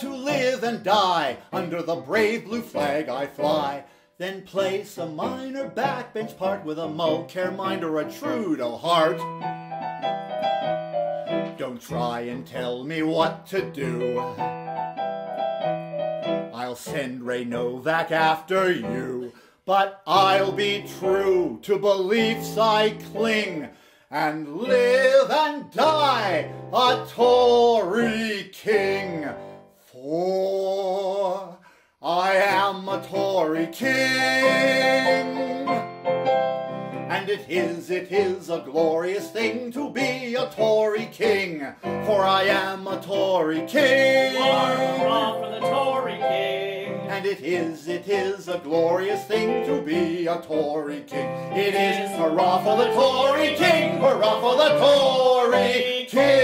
to live and die. Under the brave blue flag I fly. Then place a minor backbench part with a Mulcairmind or a Trudeau heart. Don't try and tell me what to do. I'll send Ray Novak after you. But I'll be true to beliefs I cling and live and die a Tory king. Tory king. And it is, it is a glorious thing to be a Tory king, for I am a Tory king. Hurrah for the Tory King. And it is, it is a glorious thing to be a Tory king. It is hurrah for the Tory king, hurrah for the Tory king.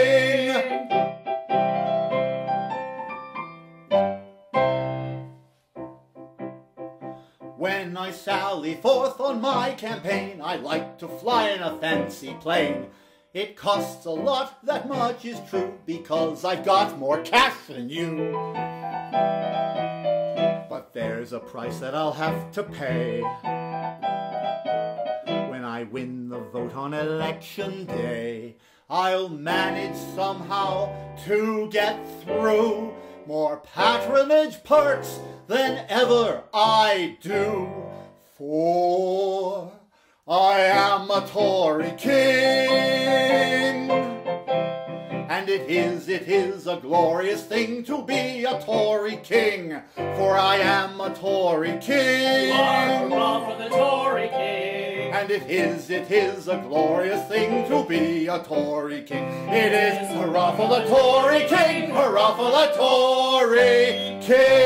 When I sally forth on my campaign, I like to fly in a fancy plane. It costs a lot, that much is true, because I've got more cash than you. But there's a price that I'll have to pay when I win the vote on election day. I'll manage somehow to get through more patronage perks than ever I do. For I am a Tory king. And it is, it is a glorious thing to be a Tory king, for I am a Tory king. Hurrah for the Tory King. And it is, it is a glorious thing to be a Tory king. It is hurrah for the Tory king, hurrah for the Tory king.